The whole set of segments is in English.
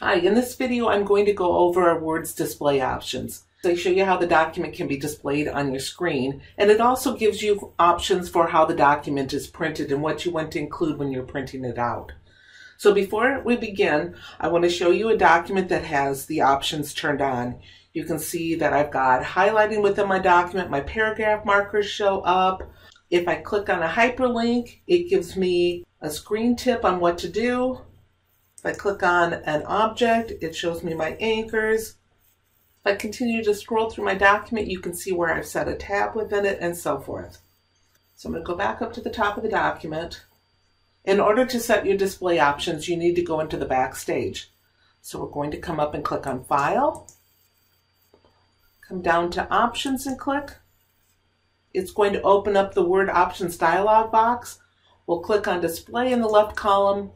Hi, in this video I'm going to go over Word's display options. I show you how the document can be displayed on your screen and it also gives you options for how the document is printed and what you want to include when you're printing it out. So before we begin, I want to show you a document that has the options turned on. You can see that I've got highlighting within my document, my paragraph markers show up. If I click on a hyperlink, it gives me a screen tip on what to do. If I click on an object, it shows me my anchors. If I continue to scroll through my document, you can see where I've set a tab within it and so forth. So I'm going to go back up to the top of the document. In order to set your display options, you need to go into the backstage. So we're going to come up and click on File, come down to Options and click. It's going to open up the Word Options dialog box. We'll click on Display in the left column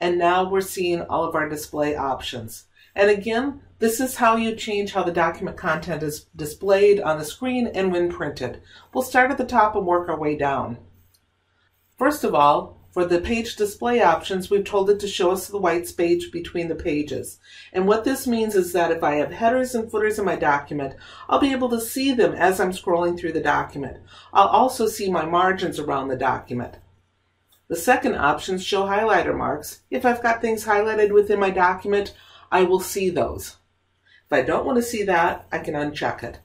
and now we're seeing all of our display options. And again, this is how you change how the document content is displayed on the screen and when printed. We'll start at the top and work our way down. First of all, for the page display options, we've told it to show us the white space between the pages. And what this means is that if I have headers and footers in my document, I'll be able to see them as I'm scrolling through the document. I'll also see my margins around the document. The second option show highlighter marks. If I've got things highlighted within my document, I will see those. If I don't want to see that, I can uncheck it.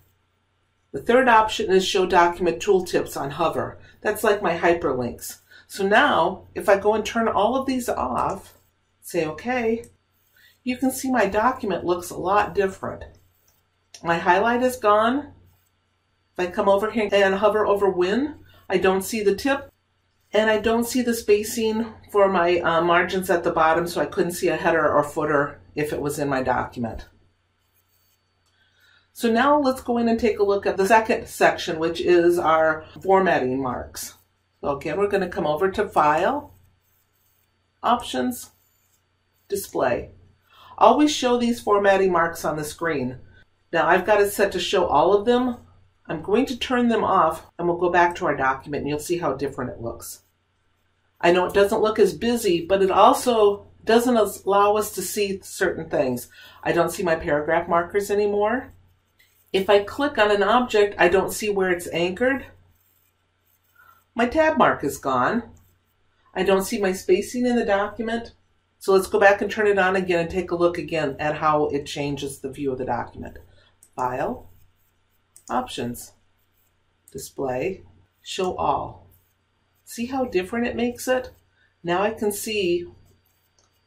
The third option is show document tooltips on hover. That's like my hyperlinks. So now, if I go and turn all of these off, say OK, you can see my document looks a lot different. My highlight is gone. If I come over here and hover over win, I don't see the tip. And I don't see the spacing for my uh, margins at the bottom, so I couldn't see a header or footer if it was in my document. So now let's go in and take a look at the second section, which is our formatting marks. So again, we're going to come over to File, Options, Display. Always show these formatting marks on the screen. Now I've got it set to show all of them, I'm going to turn them off and we'll go back to our document and you'll see how different it looks. I know it doesn't look as busy, but it also doesn't allow us to see certain things. I don't see my paragraph markers anymore. If I click on an object, I don't see where it's anchored. My tab mark is gone. I don't see my spacing in the document. So let's go back and turn it on again and take a look again at how it changes the view of the document. File, Options, Display, Show All. See how different it makes it? Now I can see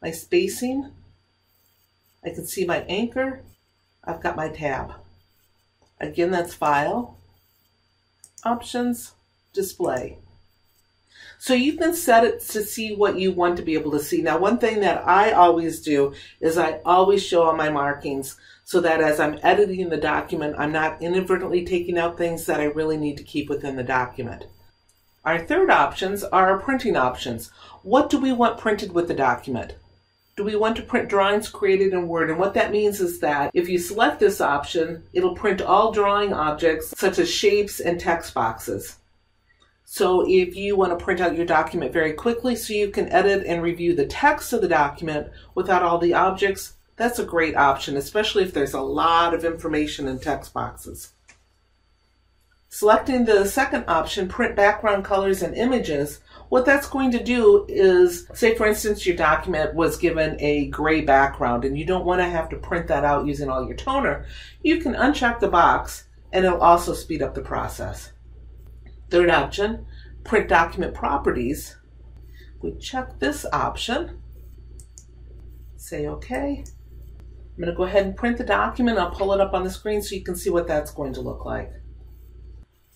my spacing. I can see my anchor. I've got my tab. Again, that's File, Options, Display. So you can set it to see what you want to be able to see. Now, one thing that I always do is I always show all my markings so that as I'm editing the document, I'm not inadvertently taking out things that I really need to keep within the document. Our third options are our printing options. What do we want printed with the document? Do we want to print drawings created in Word? And what that means is that if you select this option, it'll print all drawing objects such as shapes and text boxes. So if you want to print out your document very quickly so you can edit and review the text of the document without all the objects, that's a great option, especially if there's a lot of information in text boxes. Selecting the second option, print background colors and images, what that's going to do is, say for instance, your document was given a gray background and you don't want to have to print that out using all your toner, you can uncheck the box and it'll also speed up the process. Third option, print document properties. We check this option, say OK. I'm going to go ahead and print the document. I'll pull it up on the screen so you can see what that's going to look like.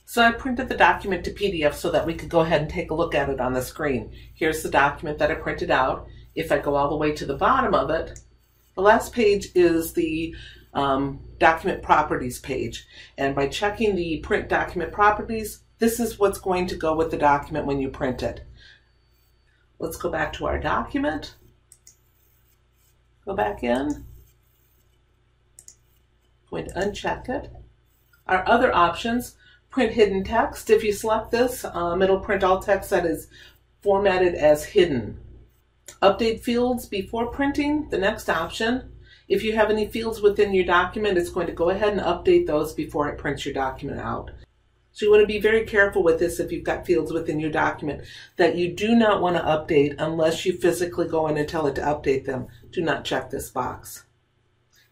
So I printed the document to PDF so that we could go ahead and take a look at it on the screen. Here's the document that I printed out. If I go all the way to the bottom of it, the last page is the um, document properties page. And by checking the print document properties, this is what's going to go with the document when you print it. Let's go back to our document. Go back in. Going to uncheck it. Our other options, print hidden text. If you select this, um, it'll print all text that is formatted as hidden. Update fields before printing, the next option. If you have any fields within your document, it's going to go ahead and update those before it prints your document out. So you want to be very careful with this if you've got fields within your document that you do not want to update unless you physically go in and tell it to update them. Do not check this box.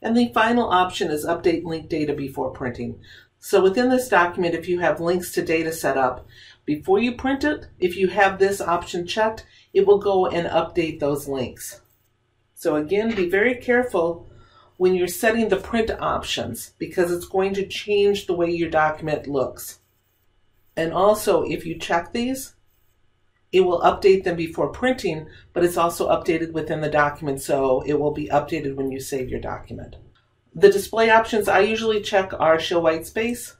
And the final option is update link data before printing. So within this document, if you have links to data set up, before you print it, if you have this option checked, it will go and update those links. So again, be very careful when you're setting the print options because it's going to change the way your document looks. And also, if you check these, it will update them before printing, but it's also updated within the document, so it will be updated when you save your document. The display options I usually check are show white space,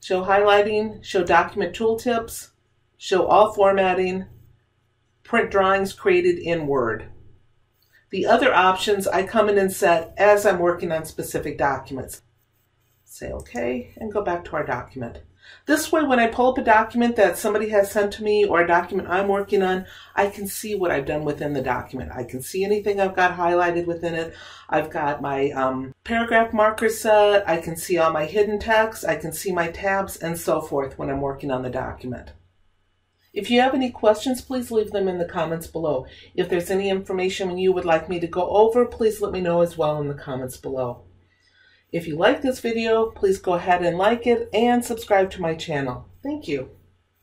show highlighting, show document tooltips, show all formatting, print drawings created in Word. The other options I come in and set as I'm working on specific documents. Say OK and go back to our document. This way, when I pull up a document that somebody has sent to me or a document I'm working on, I can see what I've done within the document. I can see anything I've got highlighted within it. I've got my um, paragraph marker set. I can see all my hidden text. I can see my tabs and so forth when I'm working on the document. If you have any questions, please leave them in the comments below. If there's any information you would like me to go over, please let me know as well in the comments below. If you like this video, please go ahead and like it and subscribe to my channel. Thank you.